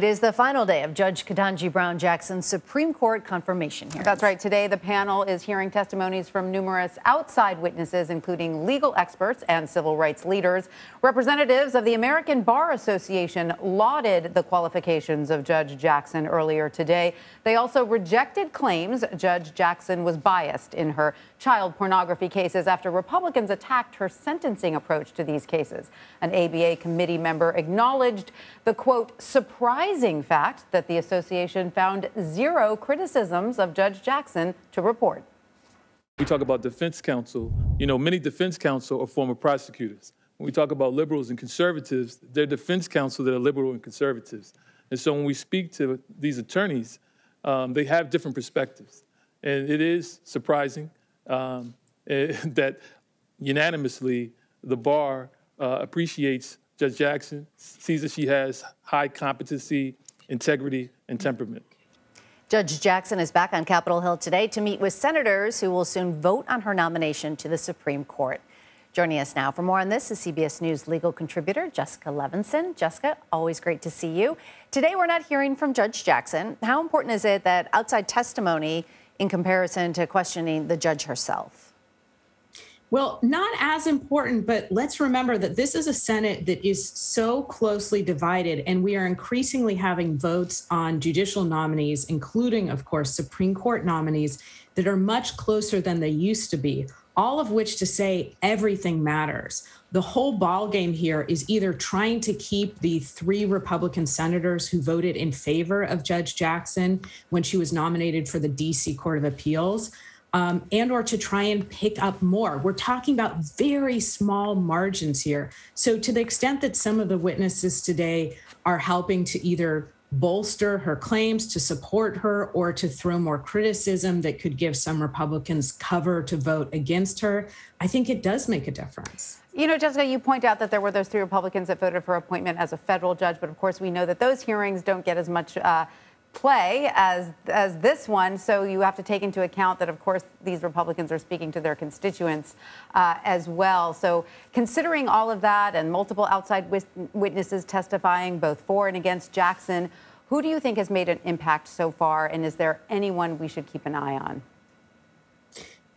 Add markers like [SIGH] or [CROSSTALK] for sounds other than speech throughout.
It is the final day of Judge Ketanji Brown Jackson's Supreme Court confirmation hearing. That's right. Today, the panel is hearing testimonies from numerous outside witnesses, including legal experts and civil rights leaders. Representatives of the American Bar Association lauded the qualifications of Judge Jackson earlier today. They also rejected claims Judge Jackson was biased in her child pornography cases after Republicans attacked her sentencing approach to these cases. An ABA committee member acknowledged the quote, surprising fact that the association found zero criticisms of Judge Jackson to report. We talk about defense counsel. You know, many defense counsel are former prosecutors. When we talk about liberals and conservatives, they're defense counsel that are liberal and conservatives. And so when we speak to these attorneys, um, they have different perspectives. And it is surprising um, [LAUGHS] that unanimously the bar uh, appreciates Judge Jackson, sees that she has high competency, integrity, and temperament. Judge Jackson is back on Capitol Hill today to meet with senators who will soon vote on her nomination to the Supreme Court. Joining us now for more on this is CBS News legal contributor Jessica Levinson. Jessica, always great to see you. Today, we're not hearing from Judge Jackson. How important is it that outside testimony in comparison to questioning the judge herself? Well, not as important, but let's remember that this is a Senate that is so closely divided, and we are increasingly having votes on judicial nominees, including, of course, Supreme Court nominees, that are much closer than they used to be all of which to say everything matters. The whole ball game here is either trying to keep the three Republican senators who voted in favor of Judge Jackson when she was nominated for the DC Court of Appeals. Um, and or to try and pick up more. We're talking about very small margins here. So to the extent that some of the witnesses today are helping to either bolster her claims, to support her, or to throw more criticism that could give some Republicans cover to vote against her, I think it does make a difference. You know, Jessica, you point out that there were those three Republicans that voted for appointment as a federal judge, but of course we know that those hearings don't get as much. Uh, play as as this one. So you have to take into account that of course these republicans are speaking to their constituents uh, as well. So considering all of that and multiple outside witnesses testifying both for and against jackson who do you think has made an impact so far? And is there anyone we should keep an eye on?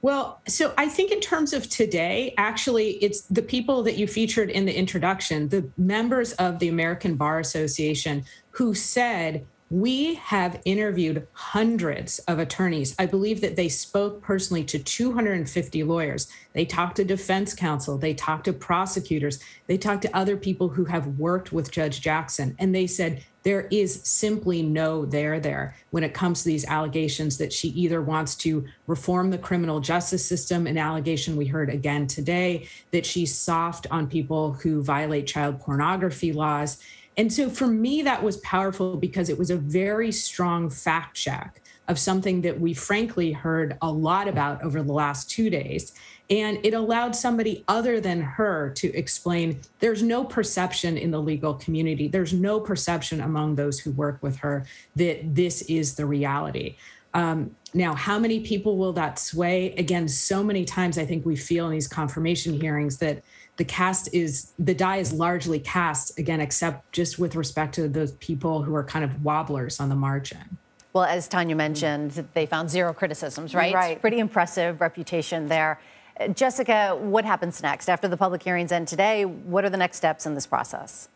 Well, so I think in terms of today, actually, it's the people that you featured in the introduction, the members of the American Bar Association who said we have interviewed hundreds of attorneys. I believe that they spoke personally to 250 lawyers. They talked to defense counsel, they talked to prosecutors, they talked to other people who have worked with Judge Jackson. And they said there is simply no there there when it comes to these allegations that she either wants to reform the criminal justice system, an allegation we heard again today, that she's soft on people who violate child pornography laws and so for me, that was powerful because it was a very strong fact check of something that we frankly heard a lot about over the last two days. And it allowed somebody other than her to explain there's no perception in the legal community, there's no perception among those who work with her that this is the reality. Um, now, how many people will that sway? Again, so many times I think we feel in these confirmation hearings that the cast is the die is largely cast again, except just with respect to those people who are kind of wobblers on the margin. Well, as Tanya mentioned, they found zero criticisms, right? Right. Pretty impressive reputation there. Jessica, what happens next after the public hearings end today? What are the next steps in this process?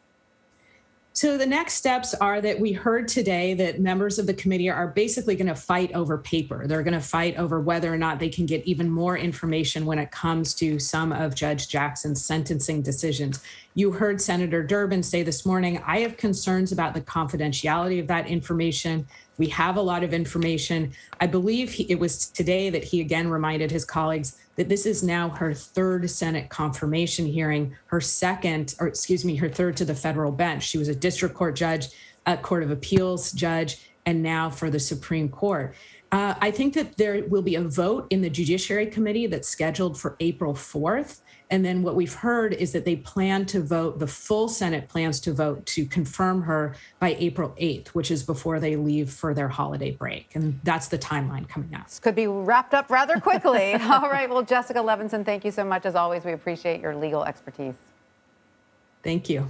So the next steps are that we heard today that members of the committee are basically going to fight over paper. They're going to fight over whether or not they can get even more information when it comes to some of Judge Jackson's sentencing decisions. You heard Senator Durbin say this morning, I have concerns about the confidentiality of that information. We have a lot of information. I believe he, it was today that he again reminded his colleagues that this is now her third Senate confirmation hearing, her second, or excuse me, her third to the federal bench. She was a district court judge, a court of appeals judge, and now for the Supreme Court. Uh, I think that there will be a vote in the Judiciary Committee that's scheduled for April 4th. And then what we've heard is that they plan to vote, the full Senate plans to vote to confirm her by April 8th, which is before they leave for their holiday break. And that's the timeline coming up. This could be wrapped up rather quickly. [LAUGHS] All right. Well, Jessica Levinson, thank you so much. As always, we appreciate your legal expertise. Thank you.